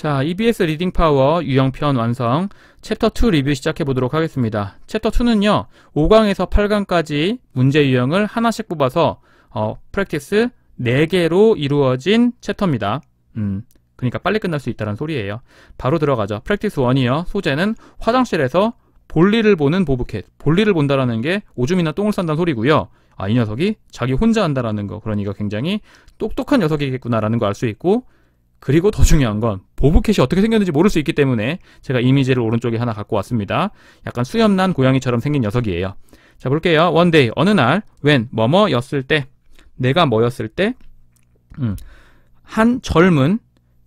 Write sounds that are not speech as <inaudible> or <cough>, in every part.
자, EBS 리딩 파워 유형편 완성. 챕터 2 리뷰 시작해 보도록 하겠습니다. 챕터 2는요, 5강에서 8강까지 문제 유형을 하나씩 뽑아서, 어, practice 4개로 이루어진 챕터입니다. 음, 그러니까 빨리 끝날 수 있다는 소리예요. 바로 들어가죠. practice 1이요. 소재는 화장실에서 볼일을 보는 보브캣. 볼일을 본다라는 게 오줌이나 똥을 싼다는 소리고요. 아, 이 녀석이 자기 혼자 한다라는 거. 그러니까 굉장히 똑똑한 녀석이겠구나라는 거 알 수 있고, 그리고 더 중요한 건 보브캣이 어떻게 생겼는지 모를 수 있기 때문에 제가 이미지를 오른쪽에 하나 갖고 왔습니다. 약간 수염난 고양이처럼 생긴 녀석이에요. 자 볼게요. one day 어느 날 when 뭐뭐였을 때 내가 뭐였을 때 음, 한 젊은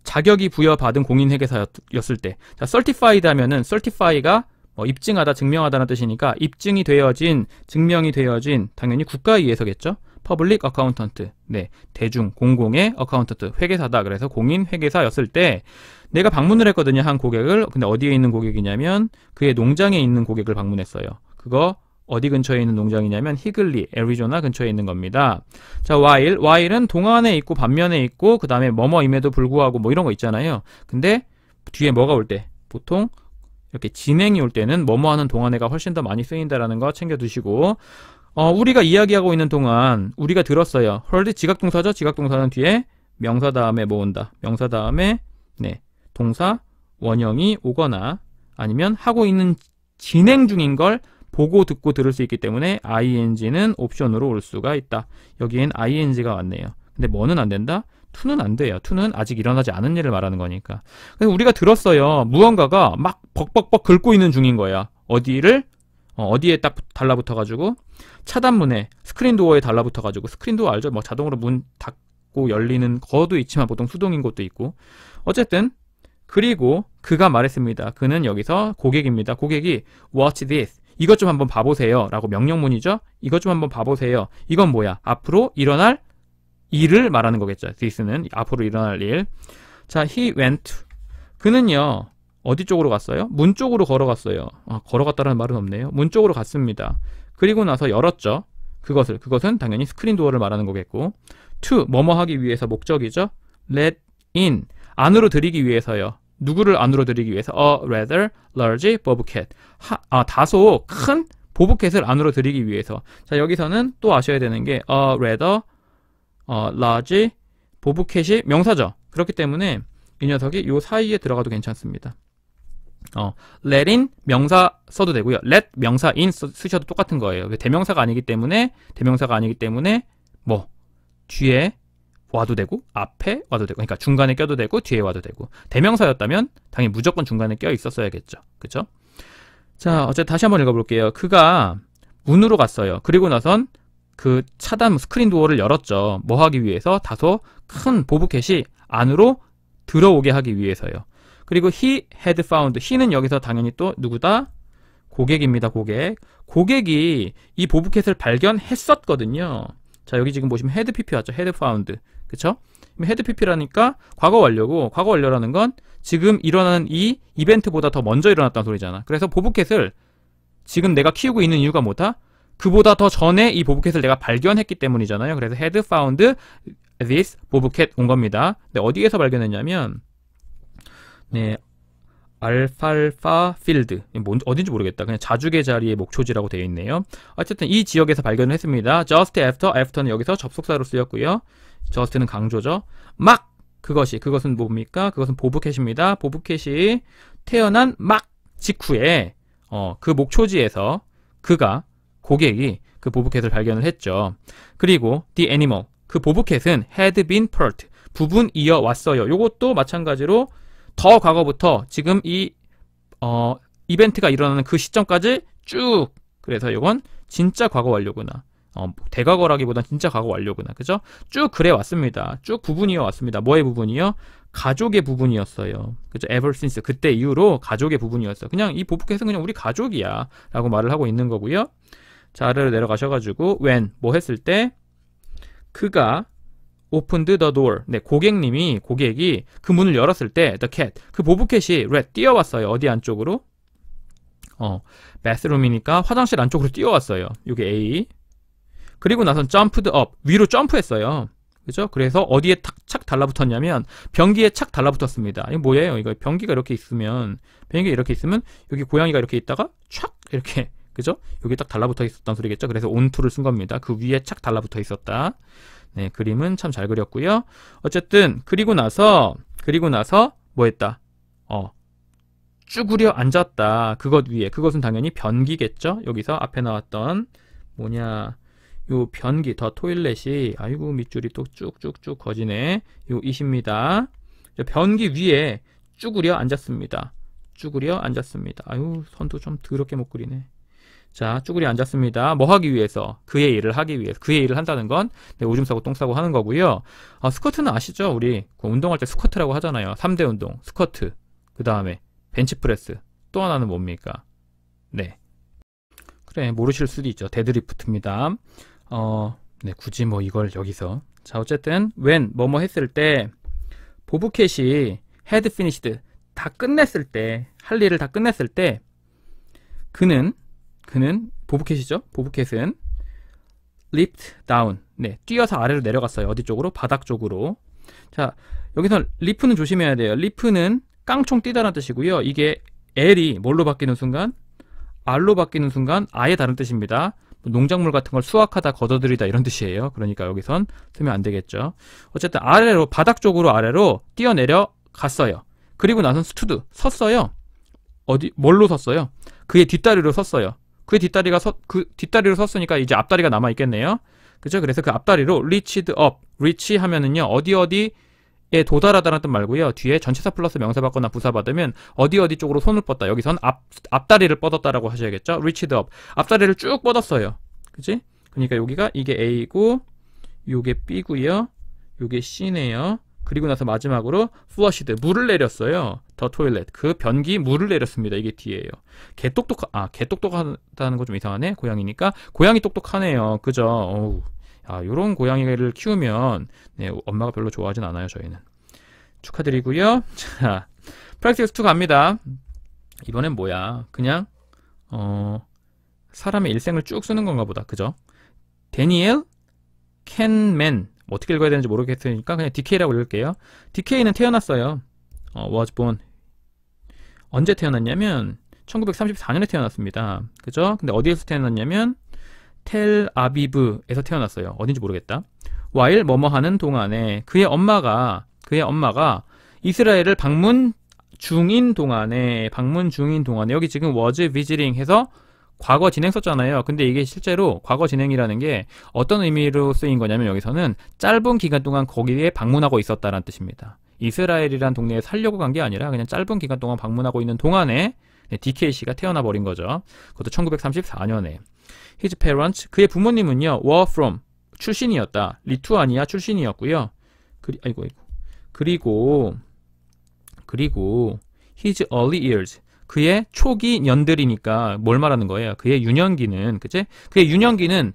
자격이 부여받은 공인회계사였을 때 자, certified 하면은 certify가 뭐 입증하다, 증명하다는 뜻이니까 입증이 되어진, 증명이 되어진 당연히 국가에 의해서겠죠. public accountant. 네. 대중 공공의 accountant 회계사다. 그래서 공인 회계사였을 때 내가 방문을 했거든요. 한 고객을. 근데 어디에 있는 고객이냐면 그의 농장에 있는 고객을 방문했어요. 그거 어디 근처에 있는 농장이냐면 히글리, 애리조나 근처에 있는 겁니다. 자, while. while은 동안에 있고 반면에 있고 그 다음에 뭐뭐임에도 불구하고 뭐 이런 거 있잖아요. 근데 뒤에 뭐가 올 때? 보통 이렇게 진행이 올 때는 뭐뭐 하는 동안에가 훨씬 더 많이 쓰인다라는 거 챙겨두시고 어, 우리가 이야기하고 있는 동안 우리가 들었어요. heard 지각동사죠. 지각동사는 뒤에 명사 다음에 뭐 온다. 명사 다음에 네 동사 원형이 오거나 아니면 하고 있는 진행 중인 걸 보고 듣고 들을 수 있기 때문에 ing는 옵션으로 올 수가 있다. 여기엔 ing가 왔네요. 근데 뭐는 안 된다? 투는 안 돼요. 투는 아직 일어나지 않은 일을 말하는 거니까. 그래서 우리가 들었어요. 무언가가 막 벅벅벅 긁고 있는 중인 거야. 어디를? 어, 어디에 딱 달라붙어가지고 차단문에 스크린 도어에 달라붙어 가지고 스크린 도어 알죠? 뭐 자동으로 문 닫고 열리는 거도 있지만 보통 수동인 것도 있고 어쨌든 그리고 그가 말했습니다. 그는 여기서 고객입니다. 고객이 watch this 이것 좀 한번 봐보세요 라고 명령문이죠. 이것 좀 한번 봐보세요. 이건 뭐야? 앞으로 일어날 일을 말하는 거겠죠. this는 앞으로 일어날 일. 자, he went. 그는요, 어디 쪽으로 갔어요? 문 쪽으로 걸어갔어요. 아, 걸어갔다는 말은 없네요. 문 쪽으로 갔습니다. 그리고 나서 열었죠. 그것을, 그것은 당연히 스크린 도어를 말하는 거겠고. to, 뭐뭐 하기 위해서 목적이죠. let in, 안으로 들이기 위해서요. 누구를 안으로 들이기 위해서? a rather large bobcat. 하, 아, 다소 큰 보브캣을 안으로 들이기 위해서. 자, 여기서는 또 아셔야 되는 게 a rather 어, large 보브캣이 명사죠. 그렇기 때문에 이 녀석이 요 사이에 들어가도 괜찮습니다. 어, let in 명사 써도 되고요. let 명사 in 쓰셔도 똑같은 거예요. 대명사가 아니기 때문에 대명사가 아니기 때문에 뭐 뒤에 와도 되고 앞에 와도 되고 그러니까 중간에 껴도 되고 뒤에 와도 되고 대명사였다면 당연히 무조건 중간에 껴 있었어야겠죠. 그죠? 자, 어쨌든 다시 한번 읽어 볼게요. 그가 문으로 갔어요. 그리고 나선 그 차단 스크린 도어를 열었죠. 뭐 하기 위해서? 다소 큰 bobcat이 안으로 들어오게 하기 위해서요. 그리고 he had found. he는 여기서 당연히 또 누구다? 고객입니다, 고객. 고객이 이 bobcat을 발견했었거든요. 자, 여기 지금 보시면 had pp 왔죠. had found. 그쵸? had PP라니까 과거 완료고 과거 완료라는 건 지금 일어나는 이 이벤트보다 더 먼저 일어났다는 소리잖아. 그래서 bobcat을 지금 내가 키우고 있는 이유가 뭐다? 그보다 더 전에 이 보브캣을 내가 발견했기 때문이잖아요. 그래서 had found this 보브캣 온 겁니다. 근데 어디에서 발견했냐면 네 알팔파 필드 뭔 어딘지 모르겠다. 그냥 자주계 자리의 목초지라고 되어 있네요. 어쨌든 이 지역에서 발견을 했습니다. just after after는 여기서 접속사로 쓰였고요. just는 강조죠. 막 그것이 그것은 뭡니까? 그것은 보브캣입니다. 보브캣이 태어난 막 직후에 어, 그 목초지에서 그가 고객이 그 보브캣을 발견을 했죠. 그리고 the animal 그 보브캣은 had been pert 부분 이어왔어요. 요것도 마찬가지로 더 과거부터 지금 이 어, 이벤트가 일어나는 그 시점까지 쭉 그래서 이건 진짜 과거 완료구나. 어, 대과거라기보단 진짜 과거 완료구나. 그죠? 쭉 그래 왔습니다. 쭉 부분이어 왔습니다. 뭐의 부분이요? 가족의 부분이었어요. 그죠? ever since. 그때 이후로 가족의 부분이었어. 그냥 이 bobcat은 그냥 우리 가족이야. 라고 말을 하고 있는 거고요. 자, 아래로 내려가셔가지고, when, 뭐 했을 때, 그가 opened the door. 네, 고객님이, 고객이 그 문을 열었을 때, the cat. 그 bobcat이 ran, 뛰어왔어요. 어디 안쪽으로? 어, bathroom이니까 화장실 안쪽으로 뛰어왔어요. 이게 A. 그리고 나선 jumped up 위로 점프했어요. 그죠? 그래서 어디에 탁, 착 달라붙었냐면 변기에 착 달라붙었습니다. 이거 뭐예요? 이거 변기가 이렇게 있으면 변기가 이렇게 있으면 여기 고양이가 이렇게 있다가 촥 이렇게 그죠? 여기 딱 달라붙어 있었단 소리겠죠? 그래서 온투를 쓴 겁니다. 그 위에 착 달라붙어 있었다. 네, 그림은 참 잘 그렸고요. 어쨌든 그리고 나서 그리고 나서 뭐 했다? 어. 쭈그려 앉았다. 그것 위에. 그것은 당연히 변기겠죠? 여기서 앞에 나왔던 뭐냐? 요 변기 더 토일렛이 아이고 밑줄이 또 쭉쭉쭉 거지네. 요 이십니다. 변기 위에 쭈그려 앉았습니다. 쭈그려 앉았습니다. 아유 선도 좀 더럽게 못 그리네. 자, 쭈그리 앉았습니다. 뭐 하기 위해서? 그의 일을 하기 위해서. 그의 일을 한다는 건 네, 오줌 싸고 똥 싸고 하는 거고요. 아, 스쿼트는 아시죠? 우리 그 운동할 때 스쿼트라고 하잖아요. 3대 운동. 스쿼트. 그 다음에 벤치프레스. 또 하나는 뭡니까? 네. 그래, 모르실 수도 있죠. 데드리프트입니다. 어, 네, 굳이 뭐 이걸 여기서. 자, 어쨌든 when 뭐뭐 했을 때 bobcat이 had finished 다 끝냈을 때, 할 일을 다 끝냈을 때 그는 그는 보브캣이죠. 보브캣은 lift down. 네, 뛰어서 아래로 내려갔어요. 어디 쪽으로? 바닥 쪽으로. 자, 여기서 leap는 조심해야 돼요. leap는 깡총 뛰다라는 뜻이고요. 이게 L이 뭘로 바뀌는 순간? R로 바뀌는 순간 아예 다른 뜻입니다. 뭐 농작물 같은 걸 수확하다 걷어들이다 이런 뜻이에요. 그러니까 여기선 쓰면 안 되겠죠. 어쨌든 아래로 바닥 쪽으로 아래로 뛰어내려 갔어요. 그리고 나선 stood 섰어요. 어디 뭘로 섰어요? 그의 뒷다리로 섰어요. 그 뒷다리가 서, 그 뒷다리로 섰으니까 이제 앞다리가 남아 있겠네요. 그죠? 그래서 그 앞다리로 reached up, reach 하면은요 어디 어디 에 도달하다는 뜻 말고요 뒤에 전치사 플러스 명사 받거나 부사 받으면 어디 어디 쪽으로 손을 뻗다. 여기선 앞 앞다리를 뻗었다라고 하셔야겠죠? reached up, 앞다리를 쭉 뻗었어요. 그지? 그러니까 여기가 이게 A고, 요게 B고요, 요게 C네요. 그리고 나서 마지막으로 flushed 물을 내렸어요. 더 토일렛 그 변기 물을 내렸습니다. 이게 뒤에요. 개 똑똑 아, 개 똑똑하다는 거 좀 이상하네. 고양이니까 고양이 똑똑하네요. 그죠? 어우. 아, 요런 고양이를 키우면 네, 엄마가 별로 좋아하진 않아요, 저희는. 축하드리고요. <laughs> 자, 프랙티스 2 갑니다. 이번엔 뭐야? 그냥 어 사람의 일생을 쭉 쓰는 건가 보다. 그죠? 데니엘 캔맨 어떻게 읽어야 되는지 모르겠으니까 그냥 DK라고 읽을게요. DK는 태어났어요. 어, was born. 언제 태어났냐면 1934년에 태어났습니다. 그죠? 근데 어디에서 태어났냐면 텔 아비브에서 태어났어요. 어딘지 모르겠다. while 뭐뭐 하는 동안에 그의 엄마가 그의 엄마가 이스라엘을 방문 중인 동안에 방문 중인 동안에 여기 지금 was visiting 해서 과거 진행 썼잖아요. 근데 이게 실제로 과거 진행이라는 게 어떤 의미로 쓰인 거냐면 여기서는 짧은 기간 동안 거기에 방문하고 있었다는 뜻입니다. 이스라엘이란 동네에 살려고 간 게 아니라 그냥 짧은 기간 동안 방문하고 있는 동안에 DKC가 태어나 버린 거죠. 그것도 1934년에. His parents, 그의 부모님은요, were from, 출신이었다. 리투아니아 출신이었고요. 그리, 아이고, 아이고. 그리고, 그리고, his early years, 그의 초기 년들이니까 뭘 말하는 거예요? 그의 유년기는, 그치? 그의 유년기는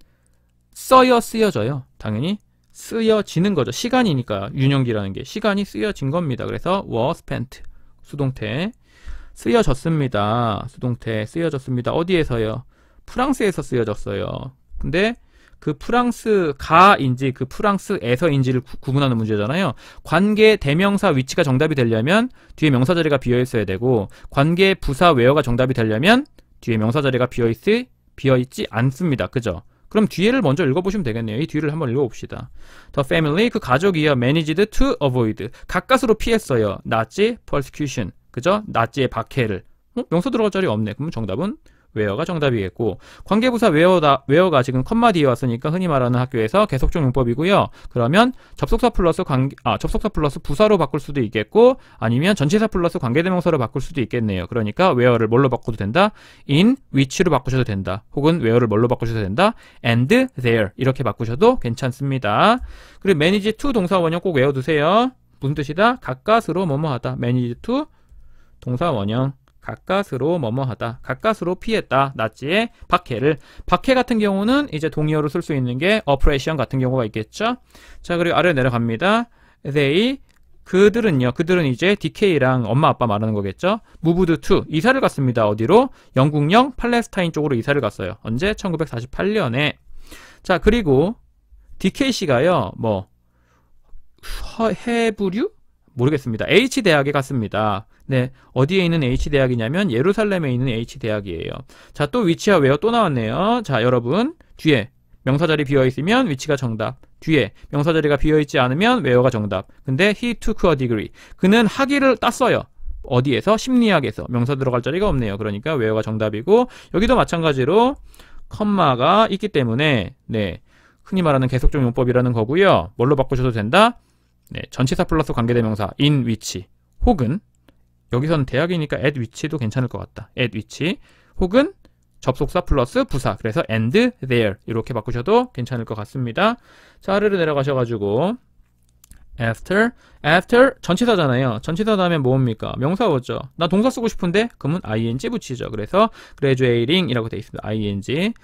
써여 쓰여져요. 당연히 쓰여지는 거죠. 시간이니까 유년기라는 게 시간이 쓰여진 겁니다. 그래서 was spent 수동태 쓰여졌습니다. 수동태 쓰여졌습니다. 어디에서요? 프랑스에서 쓰여졌어요. 근데 그 프랑스 가인지 그 프랑스에서인지를 구, 분하는 문제잖아요. 관계 대명사 which가 정답이 되려면 뒤에 명사 자리가 비어 있어야 되고 관계 부사 웨어가 정답이 되려면 뒤에 명사 자리가 비어 있지 비어 있지 않습니다. 그죠? 그럼 뒤에를 먼저 읽어보시면 되겠네요. 이 뒤를 한번 읽어봅시다. The family, 그 가족이요. managed to avoid. 가까스로 피했어요. Nazi, persecution. 그죠? 나치의 박해를. 어? 명사 들어갈 자리 없네. 그럼 정답은 where가 정답이겠고 관계부사 웨어다 웨어가 지금 컴마 뒤에 왔으니까 흔히 말하는 학교에서 계속적 용법이고요. 그러면 접속사 플러스 관계 아 접속사 플러스 부사로 바꿀 수도 있겠고 아니면 전치사 플러스 관계대명사로 바꿀 수도 있겠네요. 그러니까 where를 뭘로 바꿔도 된다. in which로 바꾸셔도 된다. 혹은 where를 뭘로 바꾸셔도 된다. and there 이렇게 바꾸셔도 괜찮습니다. 그리고 manage to 동사 원형 꼭 외워두세요. 무슨 뜻이다? 가까스로 뭐뭐하다. manage to 동사 원형 가까스로 뭐뭐하다. 가까스로 피했다. 나치의 박해를. 박해 같은 경우는 이제 동의어로 쓸 수 있는 게 oppression 같은 경우가 있겠죠. 자, 그리고 아래로 내려갑니다. they 그들은요. 그들은 이제 DK랑 엄마 아빠 말하는 거겠죠. moved to 이사를 갔습니다. 어디로? 영국령 팔레스타인 쪽으로 이사를 갔어요. 언제? 1948년에. 자, 그리고 DK씨가요. 뭐 허- Hebrew 모르겠습니다. H 대학에 갔습니다. 네, 어디에 있는 H 대학이냐면 예루살렘에 있는 H 대학이에요. 자, 또 위치와 웨어 또 나왔네요. 자, 여러분 뒤에 명사 자리 비어 있으면 which가 정답. 뒤에 명사 자리가 비어 있지 않으면 where가 정답. 근데 he took a degree. 그는 학위를 땄어요. 어디에서? 심리학에서. 명사 들어갈 자리가 없네요. 그러니까 where가 정답이고 여기도 마찬가지로 컴마가 있기 때문에 네. 흔히 말하는 계속적 용법이라는 거고요. 뭘로 바꾸셔도 된다? 네, 전치사 플러스 관계대명사 in 위치 혹은 여기서는 대학이니까 at 위치도 괜찮을 것 같다. at 위치 혹은 접속사 플러스 부사 그래서 and there 이렇게 바꾸셔도 괜찮을 것 같습니다. 자 아래로 내려가셔가지고 after after 전치사잖아요. 전치사 다음에 뭡니까? 명사 오죠. 나 동사 쓰고 싶은데 그러면 ing 붙이죠. 그래서 graduating이라고 되어 있습니다. ing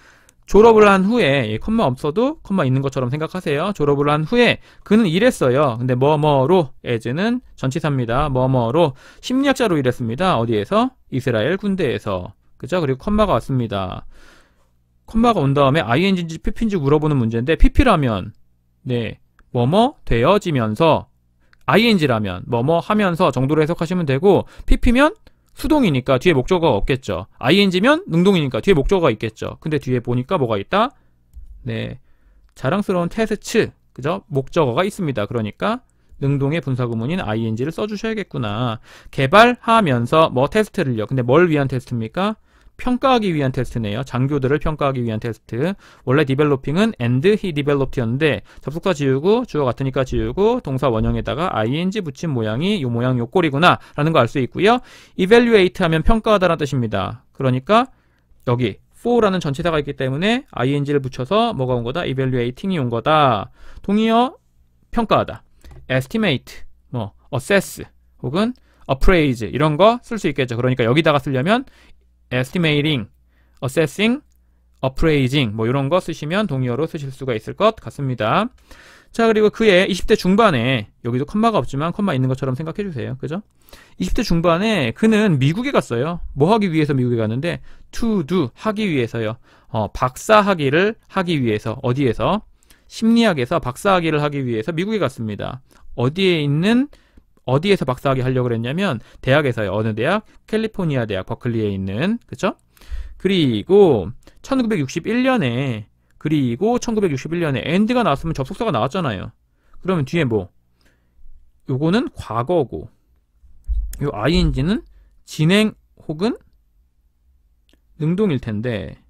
졸업을 한 후에 예, 컴마 없어도 컴마 있는 것처럼 생각하세요. 졸업을 한 후에 그는 일했어요. 근데 뭐뭐로 as는 전치사입니다. 뭐뭐로 심리학자로 일했습니다. 어디에서? 이스라엘 군대에서. 그죠? 그리고 컴마가 왔습니다. 컴마가 온 다음에 ing인지 pp인지 물어보는 문제인데 pp라면 네 뭐뭐 되어지면서 ing라면 뭐뭐 하면서 정도로 해석하시면 되고 pp면 수동이니까 뒤에 목적어가 없겠죠. ing면 능동이니까 뒤에 목적어가 있겠죠. 근데 뒤에 보니까 뭐가 있다? 네. 자랑스러운 테스츠. 그죠? 목적어가 있습니다. 그러니까 능동의 분사구문인 ing를 써주셔야겠구나. 개발하면서 뭐 테스트를요. 근데 뭘 위한 테스트입니까? 평가하기 위한 테스트네요. 장교들을 평가하기 위한 테스트. 원래 디벨로핑은 and he developed였는데 접속사 지우고 주어 같으니까 지우고 동사 원형에다가 ing 붙인 모양이 요 모양 요 꼴이구나 라는 거 알 수 있고요. evaluate 하면 평가하다라는 뜻입니다. 그러니까 여기 for라는 전치사가 있기 때문에 ing를 붙여서 뭐가 온 거다? evaluating이 온 거다. 동의어 평가하다. estimate, 뭐 assess 혹은 appraise 이런 거 쓸 수 있겠죠. 그러니까 여기다가 쓰려면 estimating, assessing, appraising 뭐 이런 거 쓰시면 동의어로 쓰실 수가 있을 것 같습니다. 자 그리고 그의 20대 중반에 여기도 컴마가 없지만 컴마 있는 것처럼 생각해 주세요. 그죠? 20대 중반에 그는 미국에 갔어요. 뭐 하기 위해서 미국에 갔는데 to do 하기 위해서요. 어, 박사 학위를 하기 위해서 어디에서 심리학에서 박사 학위를 하기 위해서 미국에 갔습니다. 어디에 있는 어디에서 박사학위 하려고 그랬냐면 대학에서요. 어느 대학? 캘리포니아 대학 버클리에 있는 그죠? 그리고 1961년에 그리고 1961년에 end가 나왔으면 접속사가 나왔잖아요. 그러면 뒤에 뭐? 요거는 과거고 요 ing는 진행 혹은 능동일 텐데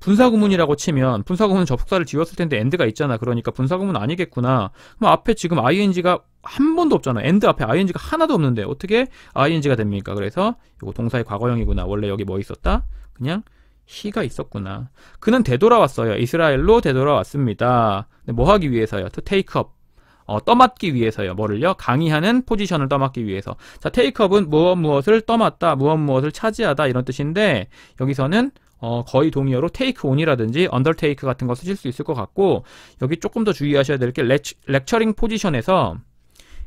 분사구문이라고 치면 분사구문 접속사를 지웠을 텐데 end가 있잖아. 그러니까 분사구문 아니겠구나. 그럼 앞에 지금 ing가 한 번도 없잖아. end 앞에 ing가 하나도 없는데 어떻게 ing가 됩니까? 그래서 이거 동사의 과거형이구나. 원래 여기 뭐 있었다? 그냥 he가 있었구나. 그는 되돌아왔어요. 이스라엘로 되돌아왔습니다. 뭐 하기 위해서요? to take up. 어, 떠맡기 위해서요. 뭐를요? 강의하는 포지션을 떠맡기 위해서. 자, up은 무엇 무엇을 떠맡다, 무엇 무엇을 차지하다 이런 뜻인데 여기서는 어, 거의 동의어로 take on이라든지 undertake 같은 거 쓰실 수 있을 것 같고 여기 조금 더 주의하셔야 될게 lecturing 포지션에서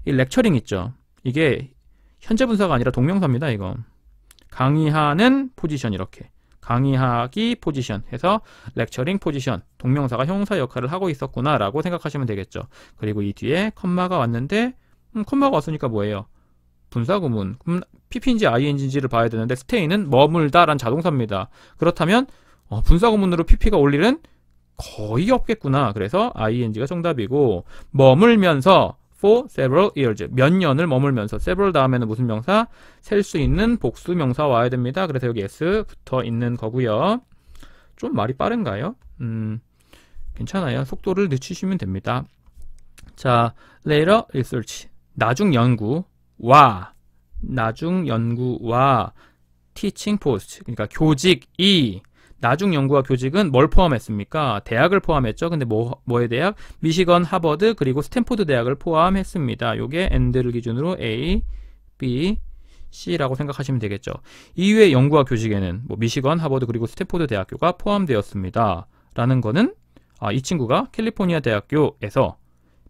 이 lecturing 있죠. 이게 현재 분사가 아니라 동명사입니다. 이거 강의하는 포지션 이렇게 강의하기 포지션 해서 lecturing 포지션 동명사가 형사 역할을 하고 있었구나 라고 생각하시면 되겠죠. 그리고 이 뒤에 컴마가 왔는데 음, 컴마가 왔으니까 뭐예요? 분사 구문. 그럼 pp인지 ing인지를 봐야 되는데 stay는 머물다란 자동사입니다. 그렇다면 어, 분사 구문으로 pp가 올 일은 거의 없겠구나. 그래서 ing가 정답이고 머물면서 for several years 몇 년을 머물면서 several 다음에는 무슨 명사? 셀 수 있는 복수 명사 와야 됩니다. 그래서 여기 s 붙어 있는 거고요. 좀 말이 빠른가요? 음, 괜찮아요. 속도를 늦추시면 됩니다. 자, later research 나중 연구 와 나중 연구와 teaching post 그러니까 교직 이 나중 연구와 교직은 뭘 포함했습니까? 대학을 포함했죠. 근데 뭐 뭐의 대학? 미시건, 하버드 그리고 스탠포드 대학을 포함했습니다. 요게 and를 기준으로 A, B, C라고 생각하시면 되겠죠. 이외의 연구와 교직에는 뭐 미시건, 하버드 그리고 스탠포드 대학교가 포함되었습니다. 라는 거는 아, 이 친구가 캘리포니아 대학교에서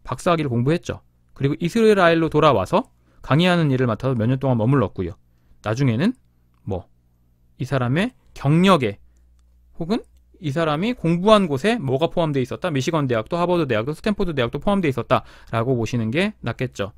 박사학위를 공부했죠. 그리고 이스라엘로 돌아와서 강의하는 일을 맡아서 몇 년 동안 머물렀고요. 나중에는 뭐 이 사람의 경력에 혹은 이 사람이 공부한 곳에 뭐가 포함되어 있었다? 미시건 대학도 하버드 대학도 스탠포드 대학도 포함되어 있었다라고 보시는 게 낫겠죠.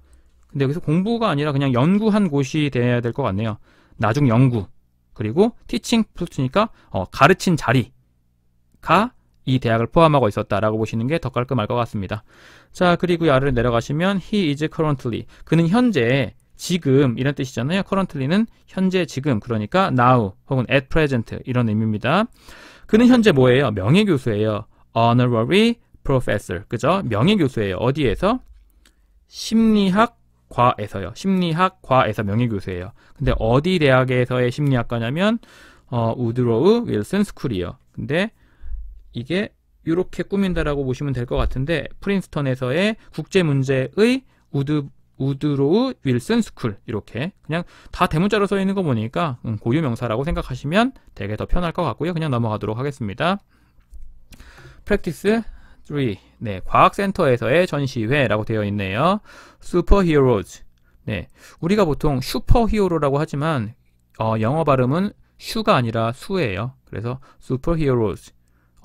근데 여기서 공부가 아니라 그냥 연구한 곳이 돼야 될 것 같네요. 나중 연구 그리고 티칭 플러스니까 어, 가르친 자리가 이 대학을 포함하고 있었다라고 보시는 게 더 깔끔할 것 같습니다. 자 그리고 아래로 내려가시면 he is currently 그는 현재 지금 이런 뜻이잖아요. currently는 현재 지금 그러니까 now 혹은 at present 이런 의미입니다. 그는 현재 뭐예요? 명예 교수예요. honorary professor 그죠? 명예 교수예요. 어디에서? 심리학 과에서요. 심리학 과에서 명예 교수예요. 근데 어디 대학에서의 심리학과냐면 어, 우드로우 윌슨 스쿨이요. 근데 이게 이렇게 꾸민다라고 보시면 될 것 같은데 프린스턴에서의 국제 문제의 우드 우드로우 윌슨 스쿨 이렇게 그냥 다 대문자로 써 있는 거 보니까 음, 고유 명사라고 생각하시면 되게 더 편할 것 같고요. 그냥 넘어가도록 하겠습니다. Practice 3. 네, 과학센터에서의 전시회라고 되어 있네요. Superheroes. 네, 우리가 보통 슈퍼히어로라고 하지만 어, 영어 발음은 슈가 아니라 수예요. 그래서 Superheroes.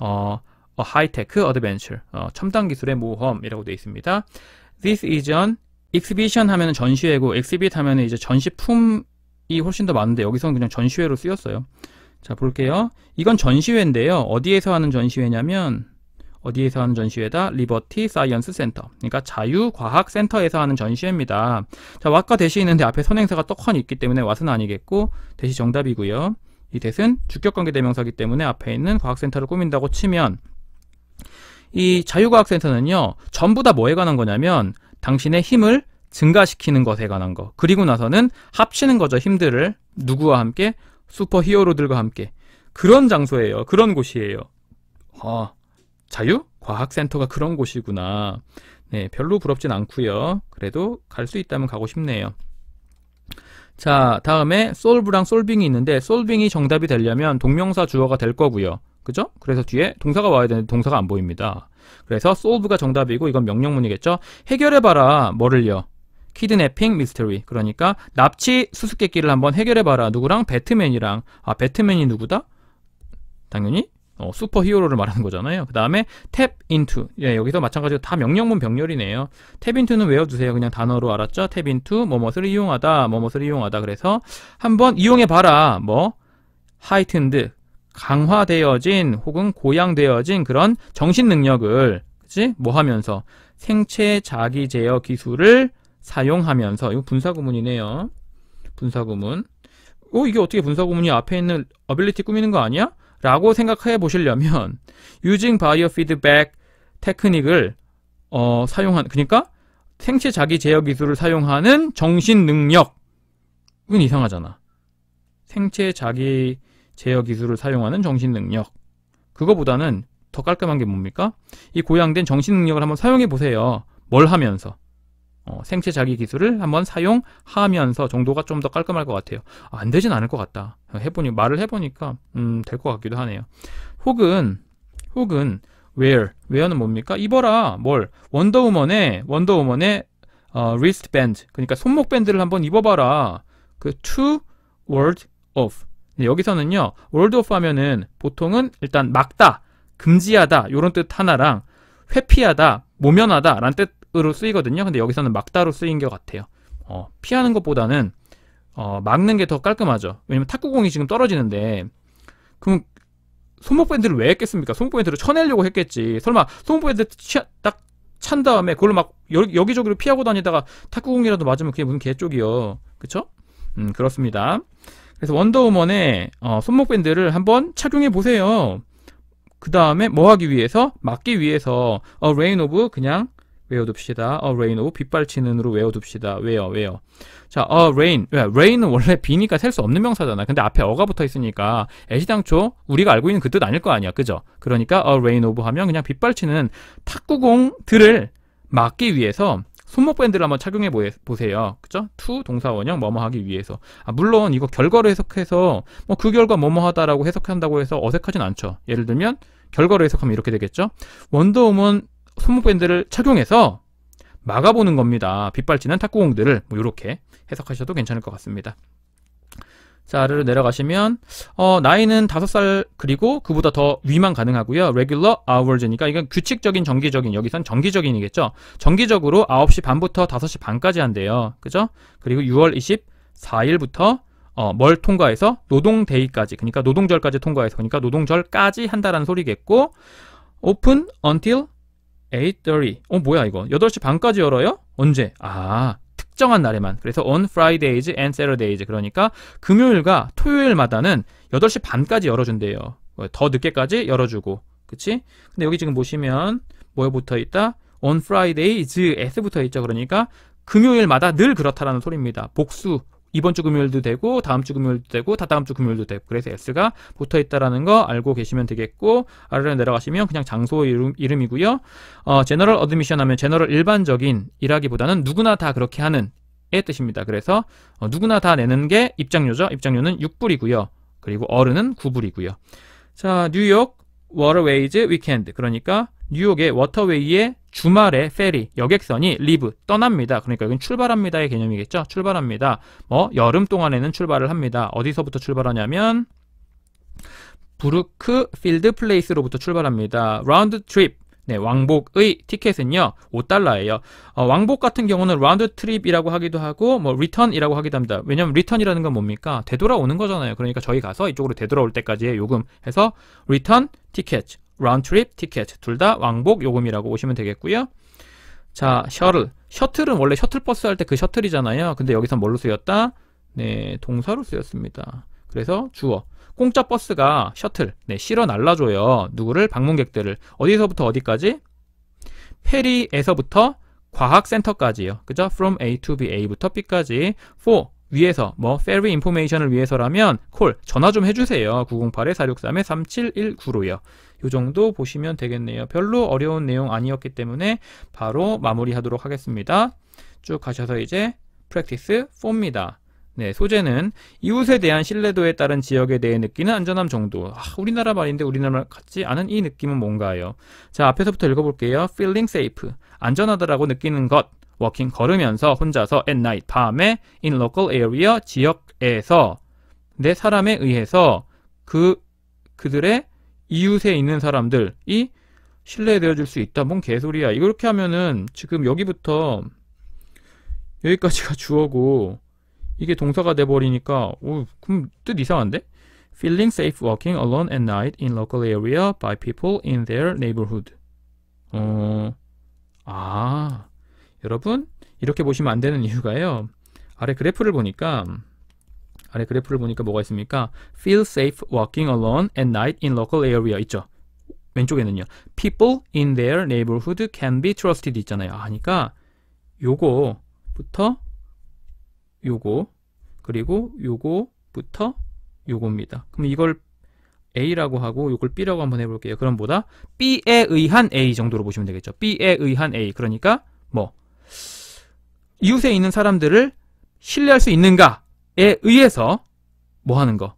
어, a high-tech adventure. 어, 첨단 기술의 모험이라고 되어 있습니다. This is an exhibition 하면은 전시회고 exhibit 하면은 이제 전시품이 훨씬 더 많은데 여기서는 그냥 전시회로 쓰였어요. 자, 볼게요. 이건 전시회인데요. 어디에서 하는 전시회냐면 어디에서 하는 전시회다? Liberty Science Center. 그러니까 자유과학센터에서 하는 전시회입니다. 자, what과 that이 있는데 앞에 선행사가 떡하니 있기 때문에 왓은 아니겠고 that이 정답이고요. 이 that은 주격관계 대명사기 때문에 앞에 있는 과학센터를 꾸민다고 치면 이 자유과학센터는요. 전부 다 뭐에 관한 거냐면 당신의 힘을 증가시키는 것에 관한 거. 그리고 나서는 합치는 거죠. 힘들을 누구와 함께 슈퍼 히어로들과 함께 그런 장소예요. 그런 곳이에요. 아, 자유 과학센터가 그런 곳이구나. 네, 별로 부럽진 않고요. 그래도 갈 수 있다면 가고 싶네요. 자, 다음에 solve랑 solving이 있는데 solving이 정답이 되려면 동명사 주어가 될 거고요. 그죠? 그래서 뒤에 동사가 와야 되는데 동사가 안 보입니다. 그래서 solve가 정답이고 이건 명령문이겠죠? 해결해봐라. 뭐를요? Kidnapping mystery. 그러니까 납치 수수께끼를 한번 해결해봐라. 누구랑? 배트맨이랑. 아, 배트맨이 누구다? 당연히 어, 슈퍼 히어로를 말하는 거잖아요. 그 다음에 Tap into. 예, 여기서 마찬가지로 다 명령문 병렬이네요. Tap into는 외워두세요. 그냥 단어로 알았죠? Tap into, 뭐뭐를 이용하다, 뭐뭐를 이용하다. 그래서 한번 이용해봐라. 뭐, heightened, 강화되어진 혹은 고양되어진 그런 정신 능력을, 그치? 뭐 하면서? 생체 자기 제어 기술을 사용하면서, 이거 분사구문이네요. 분사구문. 어, 이게 어떻게 분사구문이 앞에 있는 어빌리티 꾸미는 거 아니야? 라고 생각해 보시려면 <laughs> using biofeedback 테크닉을 어, 사용한 그러니까 생체 자기 제어 기술을 사용하는 정신 능력은 이상하잖아. 생체 자기 제어 기술을 사용하는 정신 능력. 그거보다는 더 깔끔한 게 뭡니까? 이 고양된 정신 능력을 한번 사용해 보세요. 뭘 하면서? 어, 생체 자기 기술을 한번 사용하면서 정도가 좀 더 깔끔할 것 같아요. 아, 안 되진 않을 것 같다. 해보니 말을 해보니까 음, 될 것 같기도 하네요. 혹은 혹은 where where는 뭡니까? 입어라 뭘 원더우먼의 원더우먼의 어, wristband 그러니까 손목 밴드를 한번 입어봐라. 그 to ward off 여기서는요 ward off 하면은 보통은 일단 막다 금지하다 요런 뜻 하나랑 회피하다 모면하다 라는 뜻 으로 쓰이거든요. 근데 여기서는 막다로 쓰인 것 같아요. 어, 피하는 것보다는 어, 막는 게 더 깔끔하죠. 왜냐면 탁구공이 지금 떨어지는데 그럼 손목 밴드를 왜 했겠습니까? 손목 밴드를 쳐내려고 했겠지. 설마 손목 밴드 딱 찬 다음에 그걸 막 여 기, 저기로 피하고 다니다가 탁구공이라도 맞으면 그게 무슨 개쪽이요. 그쵸? 음, 그렇습니다. 그래서 원더우먼의 어, 손목 밴드를 한번 착용해 보세요. 그 다음에 뭐 하기 위해서? 막기 위해서 어, rain of 그냥 외워둡시다. A rain of 빗발치는으로 외워둡시다. 왜요? 왜요? 자, a rain. 왜? rain은 원래 비니까 셀 수 없는 명사잖아. 근데 앞에 a가 붙어 있으니까 애시당초 우리가 알고 있는 그 뜻 아닐 거 아니야. 그죠? 그러니까 a rain of 하면 그냥 빗발치는 탁구공들을 막기 위해서 손목 밴드를 한번 착용해 보세요. 그죠? to 동사 원형 뭐뭐 하기 위해서. 아, 물론 이거 결과로 해석해서 뭐 그 결과 뭐뭐 하다라고 해석한다고 해서 어색하진 않죠. 예를 들면 결과로 해석하면 이렇게 되겠죠. 원더우먼 손목밴드를 착용해서 막아보는 겁니다. 빗발치는 탁구공들을 뭐 이렇게 해석하셔도 괜찮을 것 같습니다. 자, 아래로 내려가시면 어, 나이는 5살 그리고 그보다 더 위만 가능하고요. regular hours니까 이건 규칙적인 정기적인 여기선 정기적인이겠죠. 정기적으로 9시 반부터 5시 반까지 한대요. 그죠? 그리고 6월 24일부터 어, 뭘 통과해서 노동데이까지 그러니까 노동절까지 통과해서 그러니까 노동절까지 한다라는 소리겠고 open until 8.30 어 뭐야 이거 8시 반까지 열어요? 언제? 아 특정한 날에만. 그래서 on Fridays and Saturdays. 그러니까 금요일과 토요일마다는 8시 반까지 열어준대요. 더 늦게까지 열어주고. 그치? 근데 여기 지금 보시면 뭐에 붙어 있다? on Fridays,에 붙어 있죠. 그러니까 금요일마다 늘 그렇다라는 소리입니다. 복수. 이번 주 금요일도 되고 다음 주 금요일도 되고 다다음 주 금요일도 되고 그래서 s가 붙어 있다라는 거 알고 계시면 되겠고 아래로 내려가시면 그냥 장소 이름, 이름이고요. 어, general admission 하면 general 일반적인 이라기보다는 누구나 다 그렇게 하는 의 뜻입니다. 그래서 어, 누구나 다 내는 게 입장료죠. 입장료는 6불이고요. 그리고 어른은 9불이고요. 자, New York Waterways weekend 그러니까 뉴욕의 워터웨이의 주말에 ferry, 여객선이 leave, 떠납니다. 그러니까 이건 출발합니다의 개념이겠죠. 출발합니다. 뭐 여름 동안에는 출발을 합니다. 어디서부터 출발하냐면 Brookfield Place로부터 출발합니다. Round trip 네, 왕복의 티켓은요, 5달러예요. 어, 왕복 같은 경우는 round trip이라고 하기도 하고, 뭐, return이라고 하기도 합니다. 왜냐면 return이라는 건 뭡니까? 되돌아오는 거잖아요. 그러니까 저기 가서 이쪽으로 되돌아올 때까지의 요금 해서 Return ticket, round trip ticket 둘 다 왕복 요금이라고 보시면 되겠고요. 자, 셔틀. 셔틀은 원래 셔틀버스 할 때 그 셔틀이잖아요. 근데 여기서 뭘로 쓰였다? 네, 동사로 쓰였습니다. 그래서 주어. 공짜 버스가 셔틀. 네, 실어 날라줘요. 누구를? 방문객들을. 어디서부터 어디까지? 페리에서부터 과학센터까지요. 그죠? From A to B, A부터 B까지. for 위해서 뭐 ferry information을 위해서라면 call 전화 좀 해주세요. 908-463-3719로요. 요 정도 보시면 되겠네요. 별로 어려운 내용 아니었기 때문에 바로 마무리하도록 하겠습니다. 쭉 가셔서 이제 practice 4입니다. 네, 소재는 이웃에 대한 신뢰도에 따른 지역에 대해 느끼는 안전함 정도. 아, 우리나라 말인데 우리나라 같지 않은 이 느낌은 뭔가요? 자, 앞에서부터 읽어볼게요. feeling safe. 안전하다라고 느끼는 것. 워킹 걸으면서 혼자서 at night 밤에 in local area 지역에서 내 사람에 의해서 그 그들의 이웃에 있는 사람들이 신뢰되어 줄 수 있다. 뭔 개소리야. 이렇게 하면은 지금 여기부터 여기까지가 주어고 이게 동사가 돼 버리니까 오, 그럼 뜻 이상한데? Feeling safe walking alone at night in local area by people in their neighborhood. 어, 아, 여러분 이렇게 보시면 안 되는 이유가요. 아래 그래프를 보니까 아래 그래프를 보니까 뭐가 있습니까? Feel safe walking alone at night in local area 있죠. 왼쪽에는요. People in their neighborhood can be trusted 있잖아요. 하니까 요거부터 요거 그리고 요거부터 요겁니다. 그럼 이걸 A라고 하고 요걸 B라고 한번 해볼게요. 그럼 보다 B에 의한 A 정도로 보시면 되겠죠. B에 의한 A 그러니까 뭐 이웃에 있는 사람들을 신뢰할 수 있는가에 의해서 뭐 하는 거?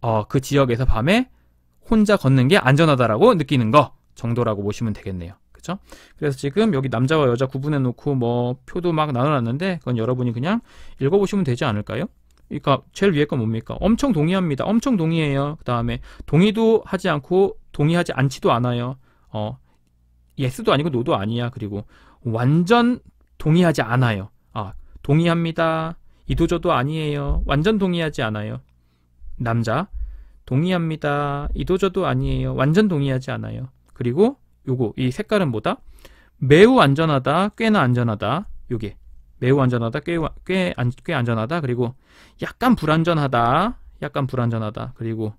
어, 그 지역에서 밤에 혼자 걷는 게 안전하다라고 느끼는 거 정도라고 보시면 되겠네요. 그죠? 그래서 지금 여기 남자와 여자 구분해 놓고 뭐 표도 막 나눠놨는데 그건 여러분이 그냥 읽어보시면 되지 않을까요? 그러니까 제일 위에 건 뭡니까? 엄청 동의합니다. 엄청 동의해요. 그 다음에 동의도 하지 않고 동의하지 않지도 않아요. 어, 예스도 아니고 노도 아니야. 그리고 완전 동의하지 않아요. 아, 동의합니다. 이도저도 아니에요. 완전 동의하지 않아요. 남자, 동의합니다. 이도저도 아니에요. 완전 동의하지 않아요. 그리고 요거, 이 색깔은 뭐다? 매우 안전하다, 꽤나 안전하다. 요게. 매우 안전하다, 꽤, 꽤, 안, 꽤 안전하다. 그리고 약간 불안전하다, 약간 불안전하다. 그리고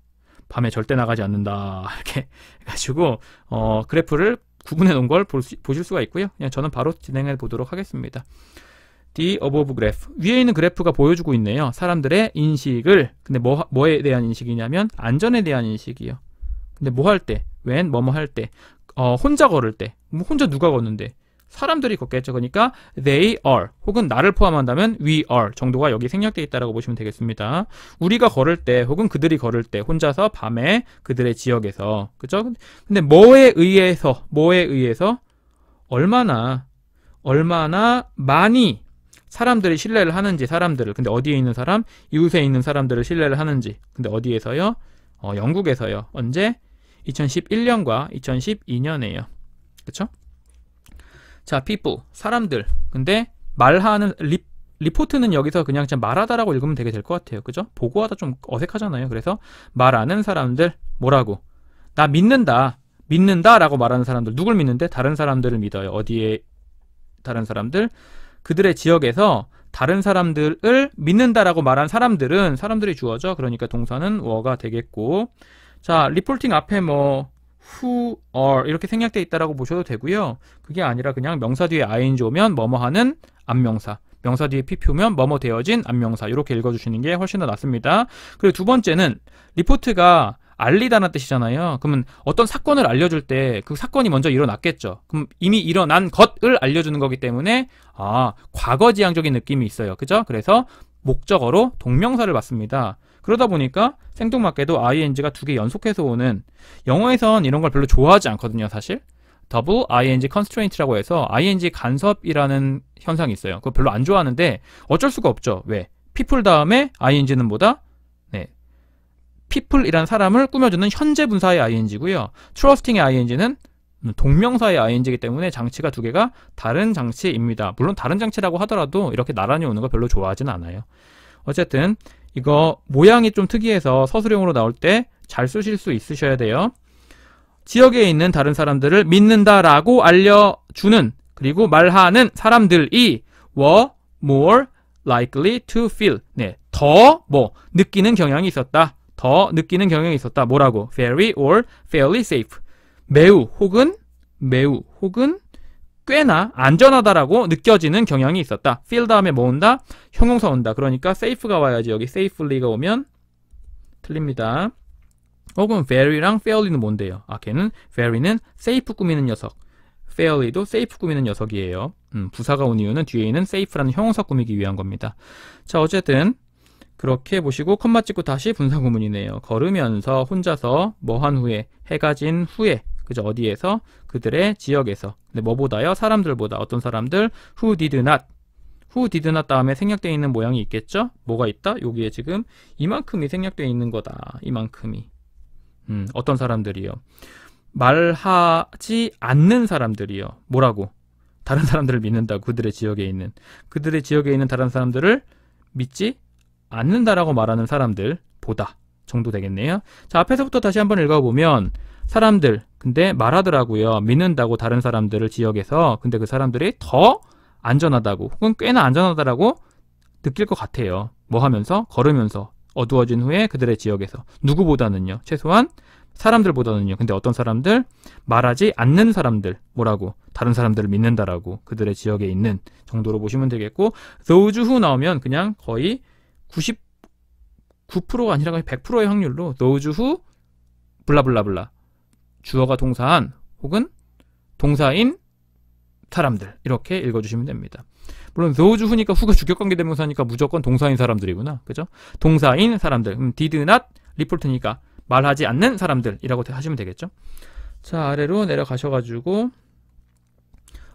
밤에 절대 나가지 않는다. <laughs> 이렇게 해가지고, 어, 그래프를 구분해 놓은 걸 보실 수가 있고요. 그냥 저는 바로 진행해 보도록 하겠습니다. The above graph. 위에 있는 그래프가 보여주고 있네요. 사람들의 인식을. 근데 뭐, 뭐에 대한 인식이냐면 안전에 대한 인식이요. 근데 뭐 할 때, when, 뭐뭐 할 때, 어, 혼자 걸을 때, 뭐 혼자 누가 걷는데, 사람들이 걷겠죠. 그러니까 they are 혹은 나를 포함한다면 we are 정도가 여기 생략되어 있다고 보시면 되겠습니다. 우리가 걸을 때 혹은 그들이 걸을 때 혼자서 밤에 그들의 지역에서 그죠? 근데 뭐에 의해서 뭐에 의해서 얼마나 얼마나 많이 사람들이 신뢰를 하는지 사람들을 근데 어디에 있는 사람? 이웃에 있는 사람들을 신뢰를 하는지 근데 어디에서요? 어, 영국에서요. 언제? 2011년과 2012년에요. 그쵸? 자 people 사람들. 근데 말하는 리, 리포트는 여기서 그냥 좀 말하다라고 읽으면 되게 될 것 같아요. 그죠? 보고하다 좀 어색하잖아요. 그래서 말하는 사람들 뭐라고? 나 믿는다. 믿는다 라고 말하는 사람들. 누굴 믿는데? 다른 사람들을 믿어요. 어디에 다른 사람들 그들의 지역에서 다른 사람들을 믿는다라고 말한 사람들은 사람들이 주어져. 그러니까 동사는 워가 되겠고. 자, 리포팅 앞에 뭐 who are 이렇게 생략돼 있다라고 보셔도 되고요. 그게 아니라 그냥 명사 뒤에 ing 오면 뭐뭐 하는 안명사. 명사 뒤에 pp 오면 뭐뭐 되어진 안명사. 이렇게 읽어 주시는 게 훨씬 더 낫습니다. 그리고 두 번째는 리포트가 알리다는 뜻이잖아요. 그러면 어떤 사건을 알려줄 때 그 사건이 먼저 일어났겠죠. 그럼 이미 일어난 것을 알려주는 거기 때문에 아 과거지향적인 느낌이 있어요. 그죠? 그래서 목적어로 동명사를 받습니다. 그러다 보니까 생뚱맞게도 ing가 두 개 연속해서 오는 영어에선 이런 걸 별로 좋아하지 않거든요. 사실 double ing constraint라고 해서 ing 간섭이라는 현상이 있어요. 그거 별로 안 좋아하는데 어쩔 수가 없죠. 왜? people 다음에 ing는 뭐다? People이란 사람을 꾸며주는 현재 분사의 ing고요. trusting의 ing는 동명사의 ing이기 때문에 장치가 두 개가 다른 장치입니다. 물론 다른 장치라고 하더라도 이렇게 나란히 오는 거 별로 좋아하진 않아요. 어쨌든 이거 모양이 좀 특이해서 서술형으로 나올 때 잘 쓰실 수 있으셔야 돼요. 지역에 있는 다른 사람들을 믿는다라고 알려주는 그리고 말하는 사람들이 were more likely to feel 네, 더 뭐 느끼는 경향이 있었다. 더 느끼는 경향이 있었다. 뭐라고? very or fairly safe. 매우 혹은 매우 혹은 꽤나 안전하다라고 느껴지는 경향이 있었다. feel 다음에 뭐 온다? 형용사 온다. 그러니까 safe가 와야지. 여기 safely가 오면 틀립니다. 혹은 very랑 fairly는 뭔데요? 아, 걔는 very는 safe 꾸미는 녀석. fairly도 safe 꾸미는 녀석이에요. 음, 부사가 온 이유는 뒤에 있는 safe라는 형용사 꾸미기 위한 겁니다. 자, 어쨌든 그렇게 보시고 컴마 찍고 다시 분사구문이네요. 걸으면서 혼자서 뭐 한 후에 해가 진 후에 그죠 어디에서? 그들의 지역에서. 근데 뭐보다요? 사람들보다. 어떤 사람들? Who did not? Who did not 다음에 생략되어 있는 모양이 있겠죠? 뭐가 있다? 여기에 지금 이만큼이 생략되어 있는 거다. 이만큼이. 음 어떤 사람들이요? 말하지 않는 사람들이요. 뭐라고? 다른 사람들을 믿는다 그들의 지역에 있는. 그들의 지역에 있는 다른 사람들을 믿지 않는다라고 말하는 사람들 보다 정도 되겠네요. 자, 앞에서부터 다시 한번 읽어보면 사람들 근데 말하더라고요. 믿는다고 다른 사람들을 지역에서 근데 그 사람들이 더 안전하다고 혹은 꽤나 안전하다라고 느낄 것 같아요. 뭐 하면서 걸으면서 어두워진 후에 그들의 지역에서 누구보다는요. 최소한 사람들보다는요. 근데 어떤 사람들 말하지 않는 사람들 뭐라고 다른 사람들을 믿는다라고 그들의 지역에 있는 정도로 보시면 되겠고 those who 나오면 그냥 거의 99%가 아니라 100%의 확률로 those who 블라블라블라 주어가 동사한 혹은 동사인 사람들 이렇게 읽어주시면 됩니다. 물론 those who니까 who가 주격관계 대명사니까 무조건 동사인 사람들이구나. 그죠? 동사인 사람들. 음, did not report니까 말하지 않는 사람들이라고 하시면 되겠죠. 자 아래로 내려가셔가지고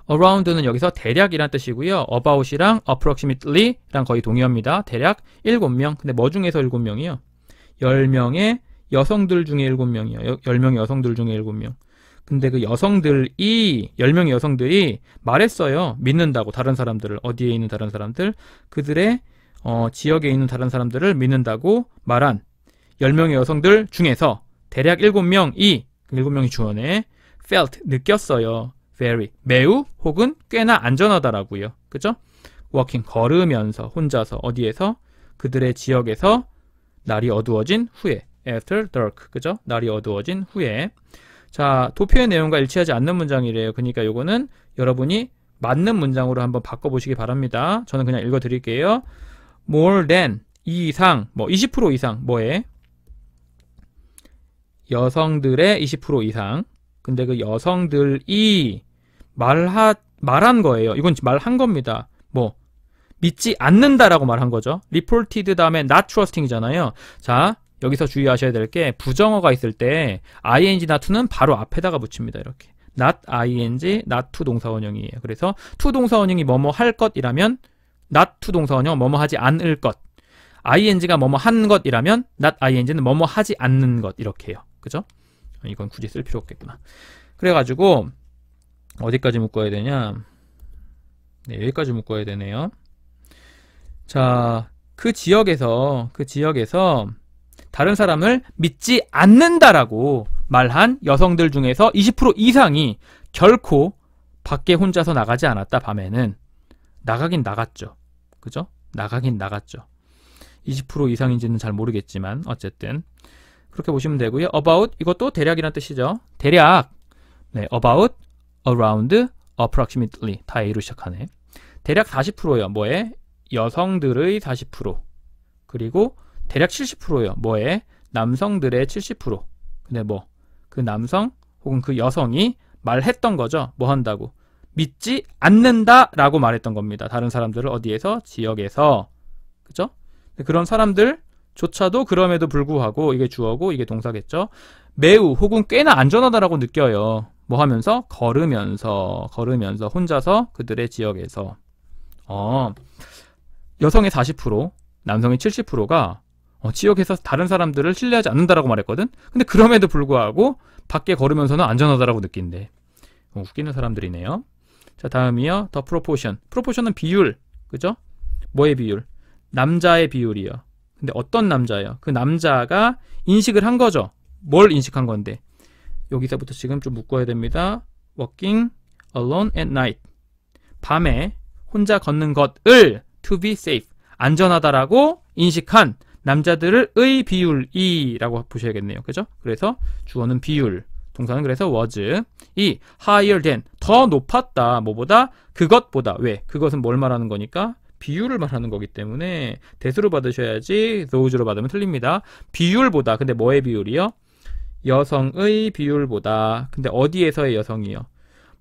around는 여기서 대략이란 뜻이고요. about이랑 approximately랑 거의 동의합니다. 대략 7명. 근데 뭐 중에서 7명이요? 10명의 여성들 중에 7명이요. 10명의 여성들 중에 7명. 근데 그 여성들이 10명의 여성들이 말했어요. 믿는다고 다른 사람들을 어디에 있는 다른 사람들 그들의 어, 지역에 있는 다른 사람들을 믿는다고 말한 10명의 여성들 중에서 대략 7명이 7명이 주어네 felt 느꼈어요. Very 매우 혹은 꽤나 안전하다라고요. 그죠? walking 걸으면서 혼자서 어디에서 그들의 지역에서 날이 어두워진 후에 after dark 그죠? 날이 어두워진 후에 자 도표의 내용과 일치하지 않는 문장이래요. 그러니까 요거는 여러분이 맞는 문장으로 한번 바꿔보시기 바랍니다. 저는 그냥 읽어드릴게요. more than 이상 뭐 20% 이상 뭐에 여성들의 20% 이상 근데 그 여성들이 말하, 말한 거예요. 이건 말한 겁니다. 뭐, 믿지 않는다라고 말한 거죠. reported 다음에 not trusting이잖아요. 자, 여기서 주의하셔야 될 게 부정어가 있을 때 ing, not는 바로 앞에다가 붙입니다. 이렇게. not ing, not to 동사원형이에요. 그래서 to 동사원형이 뭐뭐 할 것이라면 not to 동사원형 뭐뭐 하지 않을 것. ing가 뭐뭐 한 것이라면 not ing는 뭐뭐 하지 않는 것 이렇게요. 그죠? 이건 굳이 쓸 필요 없겠구나. 그래가지고 어디까지 묶어야 되냐? 네, 여기까지 묶어야 되네요. 자, 그 지역에서 그 지역에서 다른 사람을 믿지 않는다라고 말한 여성들 중에서 20% 이상이 결코 밖에 혼자서 나가지 않았다 밤에는 나가긴 나갔죠. 그죠? 나가긴 나갔죠. 20% 이상인지는 잘 모르겠지만 어쨌든 그렇게 보시면 되고요. about 이것도 대략이란 뜻이죠. 대략 네, about, around, approximately 다 A로 시작하네. 대략 40%요. 뭐에? 여성들의 40% 그리고 대략 70%요. 뭐에? 남성들의 70% 근데 뭐 그 남성 혹은 그 여성이 말했던 거죠. 뭐 한다고? 믿지 않는다 라고 말했던 겁니다. 다른 사람들을 어디에서? 지역에서. 그죠? 그런 사람들조차도 그럼에도 불구하고 이게 주어고 이게 동사겠죠. 매우 혹은 꽤나 안전하다라고 느껴요. 뭐 하면서? 걸으면서, 걸으면서, 혼자서 그들의 지역에서. 어, 여성의 40%, 남성의 70%가 어, 지역에서 다른 사람들을 신뢰하지 않는다라고 말했거든? 근데 그럼에도 불구하고 밖에 걸으면서는 안전하다라고 느낀대. 어, 웃기는 사람들이네요. 자, 다음이요. 더 프로포션. 프로포션은 비율. 그죠? 뭐의 비율? 남자의 비율이요. 근데 어떤 남자예요? 그 남자가 인식을 한 거죠. 뭘 인식한 건데? 여기서부터 지금 좀 묶어야 됩니다. Walking alone at night. 밤에 혼자 걷는 것을 to be safe. 안전하다라고 인식한 남자들의 비율이라고 보셔야겠네요. 그죠? 그래서 주어는 비율. 동사는 그래서 was. 이 higher than 더 높았다. 뭐보다 그것보다 왜? 그것은 뭘 말하는 거니까 비율을 말하는 거기 때문에 대수로 받으셔야지 those로 받으면 틀립니다. 비율보다 근데 뭐의 비율이요? 여성의 비율보다 근데 어디에서의 여성이요?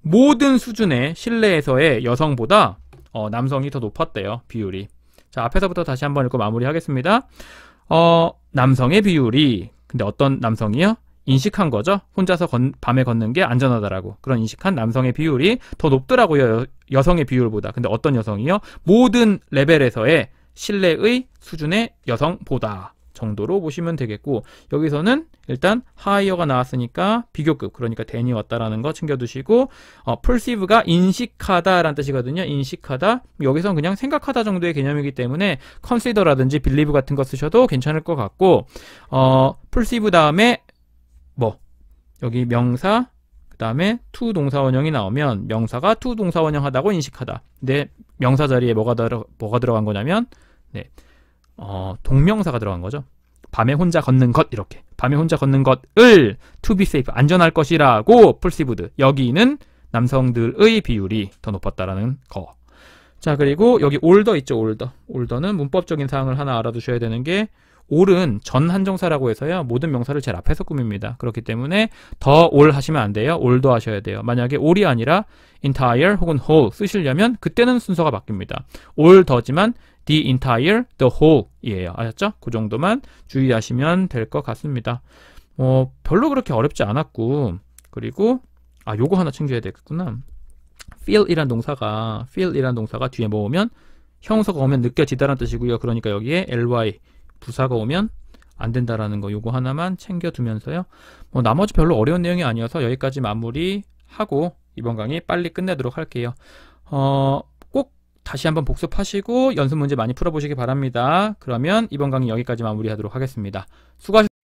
모든 수준의 실내에서의 여성보다 어, 남성이 더 높았대요. 비율이. 자, 앞에서부터 다시 한번 읽고 마무리하겠습니다. 어, 남성의 비율이 근데 어떤 남성이요? 인식한 거죠. 혼자서 건, 밤에 걷는 게 안전하다라고. 그런 인식한 남성의 비율이 더 높더라고요. 여, 성의 비율보다. 근데 어떤 여성이요? 모든 레벨에서의 신뢰의 수준의 여성보다. 정도로 보시면 되겠고 여기서는 일단 하이어가 나왔으니까 비교급 그러니까 댄이 왔다라는 거 챙겨두시고 어, perceive가 인식하다라는 뜻이거든요. 인식하다 여기서는 그냥 생각하다 정도의 개념이기 때문에 consider라든지 believe 같은 거 쓰셔도 괜찮을 것 같고 어, perceive 다음에 뭐 여기 명사 그 다음에 to 동사원형이 나오면 명사가 to 동사원형 하다고 인식하다. 근데 명사 자리에 뭐가, 들어, 뭐가 들어간 거냐면 네. 어, 동명사가 들어간 거죠. 밤에 혼자 걷는 것 이렇게. 밤에 혼자 걷는 것을 to be safe 안전할 것이라고 perceived. 여기는 남성들의 비율이 더 높았다라는 거. 자 그리고 여기 올더 있죠 올더 올더는 문법적인 사항을 하나 알아두셔야 되는 게 올은 전 한정사라고 해서요 모든 명사를 제일 앞에서 꾸밉니다. 그렇기 때문에 더 올 하시면 안 돼요. 올더 하셔야 돼요. 만약에 올이 아니라 entire 혹은 whole 쓰시려면 그때는 순서가 바뀝니다. 올 더지만 the entire, the whole이에요. 아셨죠? 그 정도만 주의하시면 될 것 같습니다. 어, 별로 그렇게 어렵지 않았고 그리고 아 요거 하나 챙겨야 되겠구나. feel이란 동사가 feel이란 동사가 뒤에 뭐 오면 형사가 오면 느껴지다라는 뜻이고요. 그러니까 여기에 ly 부사가 오면 안 된다라는 거 요거 하나만 챙겨두면서요. 뭐 나머지 별로 어려운 내용이 아니어서 여기까지 마무리하고 이번 강의 빨리 끝내도록 할게요. 어, 다시 한번 복습하시고 연습 문제 많이 풀어보시기 바랍니다. 그러면 이번 강의 여기까지 마무리하도록 하겠습니다. 수고하셨습니다.